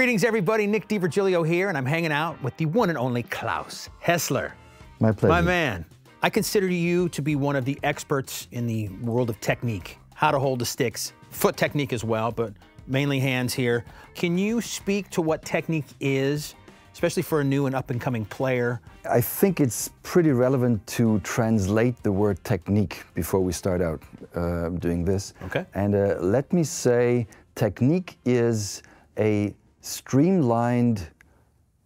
Greetings, everybody. Nick D'Virgilio here, and I'm hanging out with the one and only Claus Hessler. My pleasure. My man, I consider you to be one of the experts in the world of technique, how to hold the sticks, foot technique as well, but mainly hands here. Can you speak to what technique is, especially for a new and up and coming player? I think it's pretty relevant to translate the word technique before we start out uh, doing this. Okay. And uh, let me say, technique is a streamlined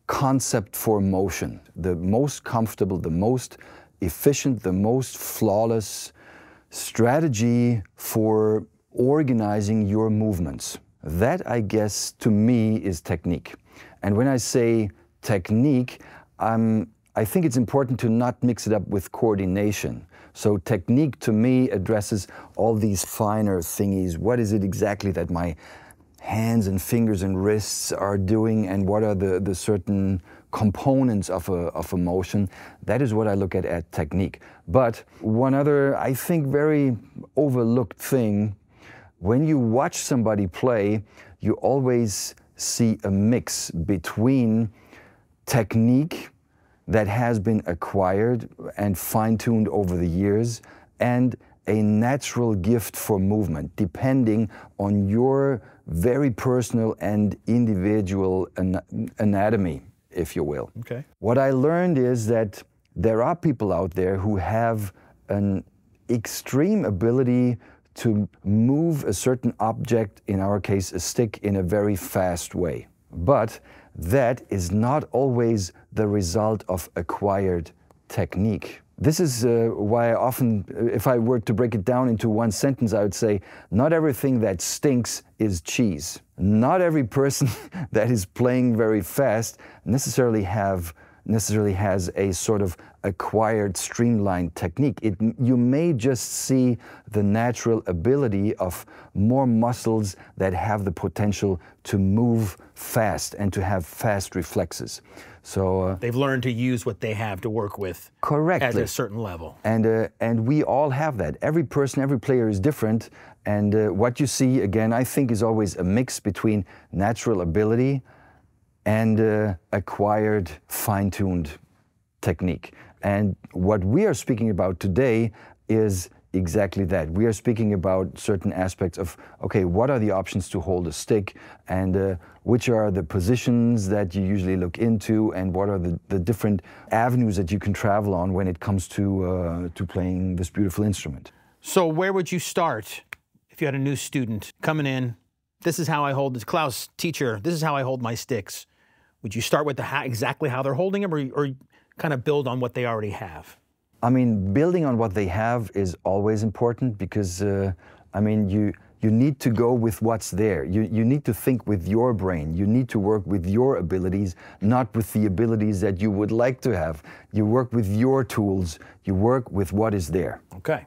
concept for motion, the most comfortable, the most efficient, the most flawless strategy for organizing your movements. That, I guess, to me is technique. And when I say technique, I'm, I think it's important to not mix it up with coordination. So technique to me addresses all these finer thingies. What is it exactly that my hands and fingers and wrists are doing and what are the, the certain components of a, of a motion. That is what I look at at technique. But one other, I think, very overlooked thing, when you watch somebody play, you always see a mix between technique that has been acquired and fine-tuned over the years and a natural gift for movement, depending on your very personal and individual an anatomy, if you will. Okay. What I learned is that there are people out there who have an extreme ability to move a certain object, in our case a stick, in a very fast way. But that is not always the result of acquired technique. This is uh, why I often, if I were to break it down into one sentence, I would say, not everything that stinks is cheese. Not every person that is playing very fast necessarily have necessarily has a sort of acquired streamlined technique. It, you may just see the natural ability of more muscles that have the potential to move fast and to have fast reflexes. So uh, they've learned to use what they have to work with correctly at a certain level. And uh, and we all have that. Every person, every player is different. And uh, what you see again, I think, is always a mix between natural ability and uh, acquired, fine-tuned technique. And what we are speaking about today is exactly that. We are speaking about certain aspects of, okay, what are the options to hold a stick and uh, which are the positions that you usually look into and what are the, the different avenues that you can travel on when it comes to, uh, to playing this beautiful instrument. So where would you start if you had a new student coming in? This is how I hold this. Claus, teacher, this is how I hold my sticks. Would you start with how, exactly how they're holding them or, or kind of build on what they already have? I mean, building on what they have is always important because, uh, I mean, you, you need to go with what's there. You, you need to think with your brain. You need to work with your abilities, not with the abilities that you would like to have. You work with your tools. You work with what is there. Okay.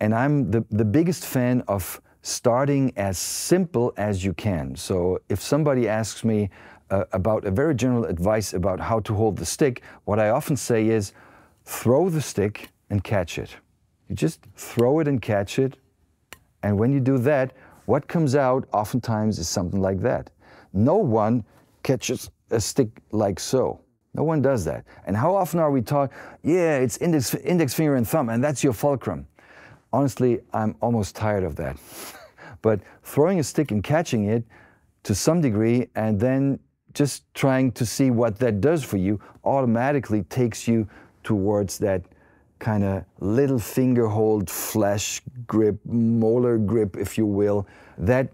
And I'm the, the biggest fan of starting as simple as you can. So if somebody asks me uh, about a very general advice about how to hold the stick, what I often say is, throw the stick and catch it. You just throw it and catch it. And when you do that, what comes out oftentimes is something like that. No one catches a stick like so. No one does that. And how often are we taught, yeah, it's index, index finger and thumb, and that's your fulcrum. Honestly, I'm almost tired of that. but throwing a stick and catching it to some degree, and then just trying to see what that does for you automatically takes you towards that kind of little finger hold flesh grip, Moeller grip, if you will, that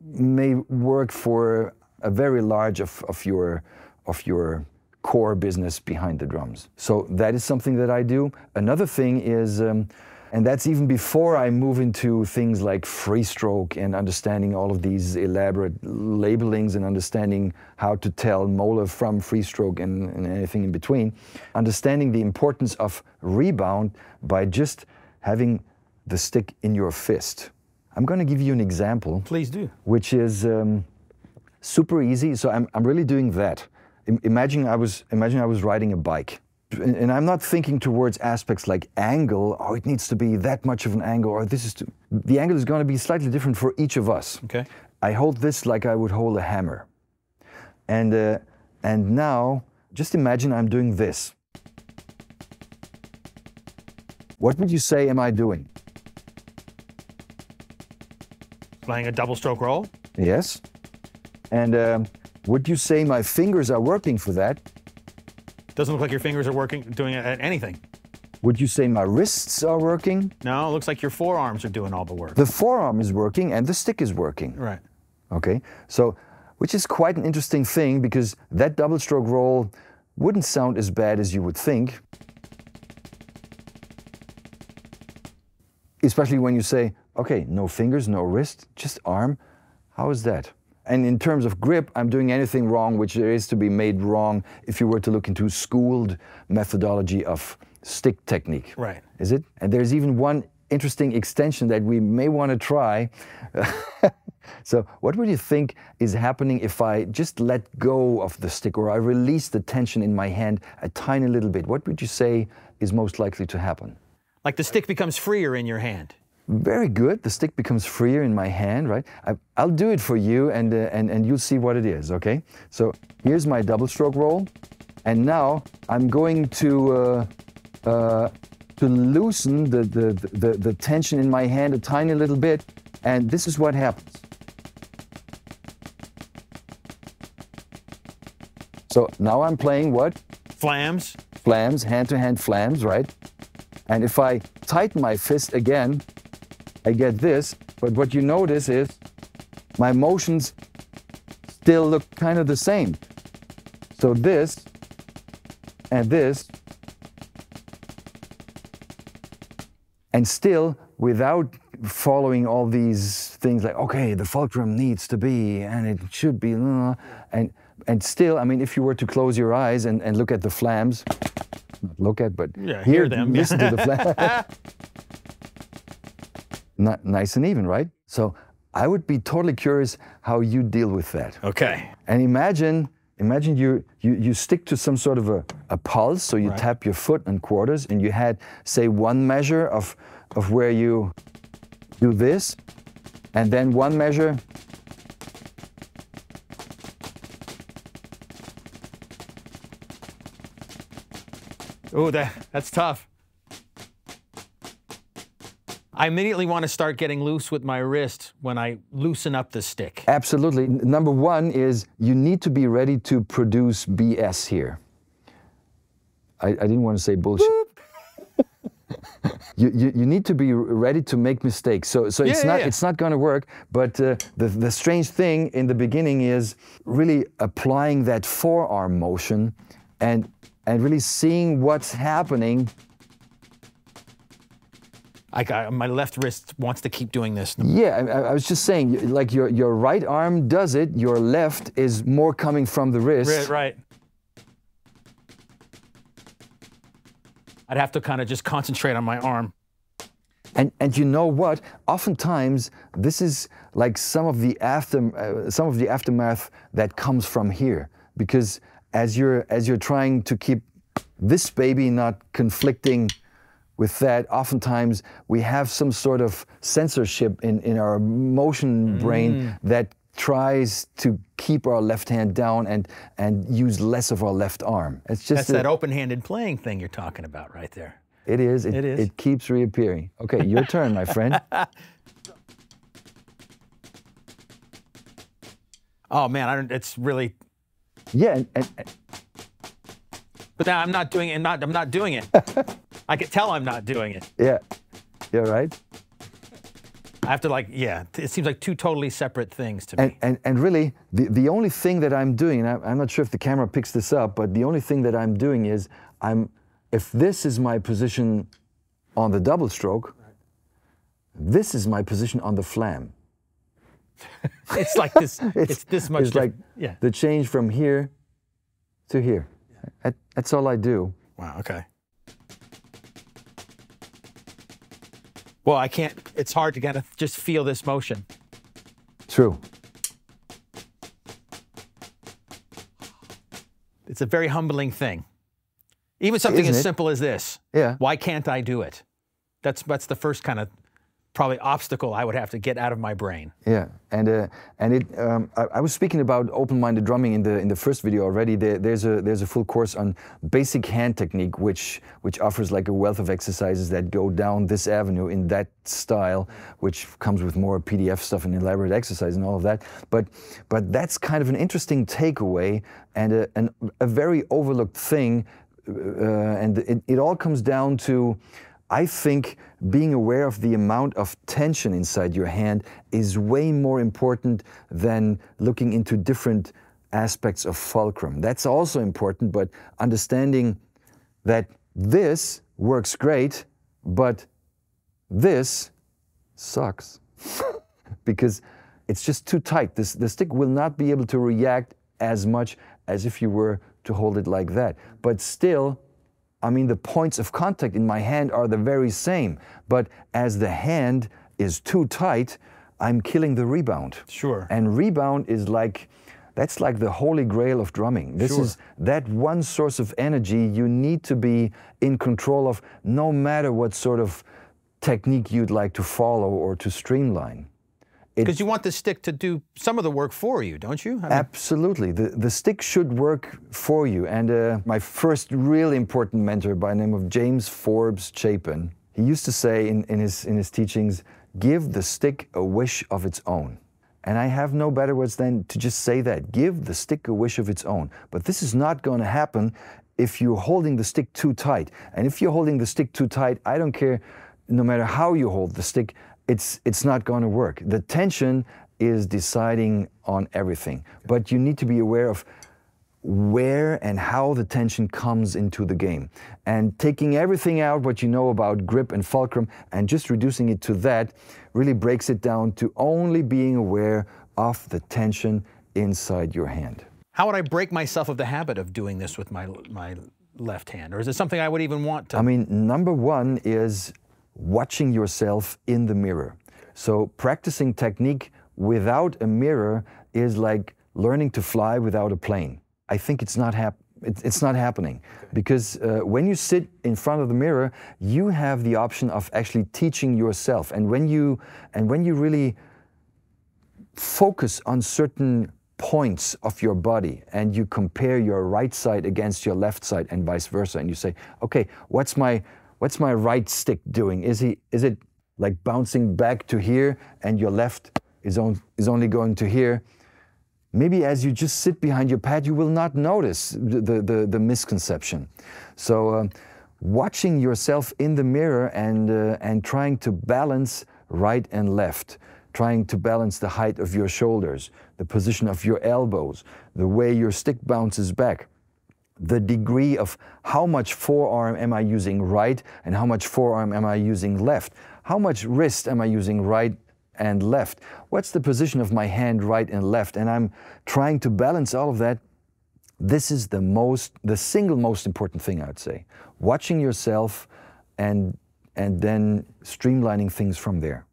may work for a very large of, of your of your core business behind the drums. So that is something that I do. Another thing is um, and that's even before I move into things like free stroke and understanding all of these elaborate labelings and understanding how to tell Moeller from free stroke and, and anything in between. Understanding the importance of rebound by just having the stick in your fist. I'm going to give you an example. Please do. Which is um, super easy. So I'm, I'm really doing that. I, imagine I was imagine I was riding a bike and I'm not thinking towards aspects like angle, oh, it needs to be that much of an angle, or this is too. The angle is going to be slightly different for each of us. Okay. I hold this like I would hold a hammer. And, uh, and now, just imagine I'm doing this. What would you say am I doing? Playing a double stroke roll? Yes. And um, would you say my fingers are working for that? Doesn't look like your fingers are working, doing anything. Would you say my wrists are working? No, it looks like your forearms are doing all the work. The forearm is working and the stick is working. right. Okay, so which is quite an interesting thing because that double stroke roll wouldn't sound as bad as you would think. Especially when you say, okay, no fingers, no wrist, just arm. How is that? And in terms of grip, I'm doing anything wrong which there is to be made wrong if you were to look into schooled methodology of stick technique. Right. Is it? And there's even one interesting extension that we may want to try. so, what would you think is happening if I just let go of the stick or I release the tension in my hand a tiny little bit? What would you say is most likely to happen? Like the stick becomes freer in your hand. Very good. The stick becomes freer in my hand, right? I, will do it for you and, uh, and, and you'll see what it is, okay? So here's my double stroke roll. And now I'm going to, uh, uh, to loosen the, the, the, the tension in my hand a tiny little bit. And this is what happens. So now I'm playing what? Flams. Flams, hand-to-hand flams, right? And if I tighten my fist again, I get this. But what you notice is my motions still look kind of the same. So this and this, and still without following all these things like, okay, the fulcrum needs to be, and it should be, and, and still, I mean, if you were to close your eyes and, and look at the flams, not look at, but yeah, hear, hear them. Listen to the flams. Nice and even, right? So I would be totally curious how you deal with that. Okay. And imagine, imagine you you, you stick to some sort of a, a pulse, so you right. tap your foot and quarters, and you had, say, one measure of of where you do this, and then one measure Oh, that, that's tough. I immediately want to start getting loose with my wrist when I loosen up the stick. Absolutely. Number one is you need to be ready to produce BS here. I, I didn't want to say bullshit. you, you, you, need to be ready to make mistakes. So, so yeah, it's, yeah, not, yeah. it's not going to work. But uh, the, the strange thing in the beginning is really applying that forearm motion and, and really seeing what's happening I my left wrist wants to keep doing this. Yeah, I, I, was just saying, like your, your right arm does it, your left is more coming from the wrist. Right, right. I'd have to kind of just concentrate on my arm. And, and you know what? Oftentimes, this is like some of the after, uh, some of the aftermath that comes from here, because as you're as you're trying to keep this baby not conflicting with that, oftentimes we have some sort of censorship in, in our motion brain mm. that tries to keep our left hand down and, and use less of our left arm. It's just That's a, that open-handed playing thing you're talking about right there. It is. It, it is. It keeps reappearing. Okay, your turn, my friend. Oh man, I don't, it's really. Yeah, and, and, but now I'm not doing it. Not I'm not doing it. I can tell I'm not doing it. Yeah. Yeah, right? I have to like, yeah, it seems like two totally separate things to and, me. And, and really, the, the only thing that I'm doing, and I, I'm not sure if the camera picks this up, but the only thing that I'm doing is I'm, if this is my position on the double stroke, right. this is my position on the flam. it's like this, it's, it's, this much. It's like yeah. the change from here to here. Yeah. That, that's all I do. Wow, okay. Well, I can't, it's hard to kind of just feel this motion. True. It's a very humbling thing. Even something Isn't as it? simple as this. Yeah. Why can't I do it? That's that's the first kind of probably obstacle I would have to get out of my brain. Yeah, and uh, and it. Um, I, I, was speaking about open-handed drumming in the in the first video already. There, there's a there's a full course on basic hand technique, which which offers like a wealth of exercises that go down this avenue in that style, which comes with more PDF stuff and elaborate exercise and all of that. But but that's kind of an interesting takeaway and a, an, a very overlooked thing, uh, and it, it all comes down to I think being aware of the amount of tension inside your hand is way more important than looking into different aspects of fulcrum. That's also important, but understanding that this works great, but this sucks because it's just too tight. This, the stick will not be able to react as much as if you were to hold it like that. But still, I mean, the points of contact in my hand are the very same, but as the hand is too tight, I'm killing the rebound. Sure. And rebound is like, that's like the holy grail of drumming. This sure. is that one source of energy you need to be in control of no matter what sort of technique you'd like to follow or to streamline. Because you want the stick to do some of the work for you, don't you? I mean, absolutely. The, the stick should work for you. And uh, my first really important mentor by the name of James Forbes Chapin, he used to say in, in, his, in his teachings, give the stick a wish of its own. And I have no better words than to just say that. Give the stick a wish of its own. But this is not going to happen if you're holding the stick too tight. And if you're holding the stick too tight, I don't care, no matter how you hold the stick, it's, it's not going to work. The tension is deciding on everything, but you need to be aware of where and how the tension comes into the game. And taking everything out, what you know about grip and fulcrum, and just reducing it to that really breaks it down to only being aware of the tension inside your hand. How would I break myself of the habit of doing this with my, my left hand? Or is it something I would even want to? I mean, number one is watching yourself in the mirror. So practicing technique without a mirror is like learning to fly without a plane. I think it's not hap it's not happening because uh, when you sit in front of the mirror, you have the option of actually teaching yourself. And when you and when you really focus on certain points of your body and you compare your right side against your left side and vice versa, and you say, okay, what's my what's my right stick doing? Is, he, is it like bouncing back to here and your left is, on, is only going to here? Maybe as you just sit behind your pad, you will not notice the, the, the, the misconception. So um, watching yourself in the mirror and, uh, and trying to balance right and left, trying to balance the height of your shoulders, the position of your elbows, the way your stick bounces back the degree of how much forearm am I using right and how much forearm am I using left? How much wrist am I using right and left? What's the position of my hand right and left? And I'm trying to balance all of that. This is the most, the single most important thing I'd say. Watching yourself and, and then streamlining things from there.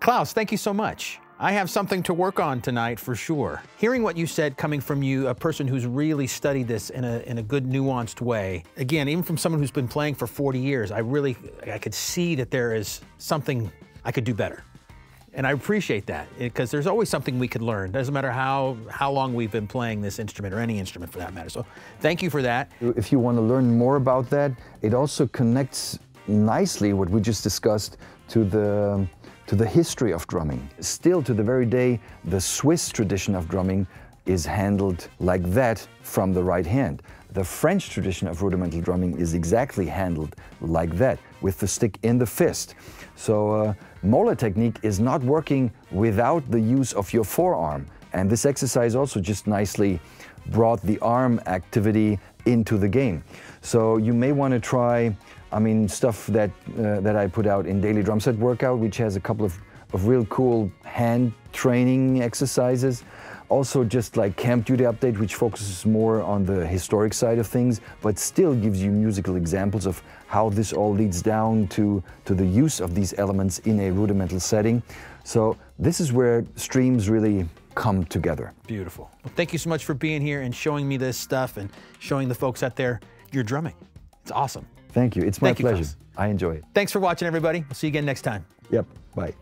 Claus, thank you so much. I have something to work on tonight for sure. Hearing what you said coming from you, a person who's really studied this in a, in a good nuanced way, again, even from someone who's been playing for 40 years, I really, I could see that there is something I could do better. And I appreciate that eh, because there's always something we could learn. Doesn't matter how, how long we've been playing this instrument or any instrument for that matter. So thank you for that. If you want to learn more about that, it also connects nicely what we just discussed to the to the history of drumming. Still to the very day, the Swiss tradition of drumming is handled like that from the right hand. The French tradition of rudimental drumming is exactly handled like that, with the stick in the fist. So uh, Moeller technique is not working without the use of your forearm. And this exercise also just nicely brought the arm activity into the game. So you may want to try I mean, stuff that, uh, that I put out in Daily Drum Set Workout, which has a couple of, of real cool hand training exercises. Also just like Camp Duty Update, which focuses more on the historic side of things, but still gives you musical examples of how this all leads down to, to the use of these elements in a rudimental setting. So this is where streams really come together. Beautiful. Well, thank you so much for being here and showing me this stuff and showing the folks out there your drumming. It's awesome. Thank you. It's my Thank pleasure. You, I enjoy it. Thanks for watching, everybody. We'll see you again next time. Yep. Bye.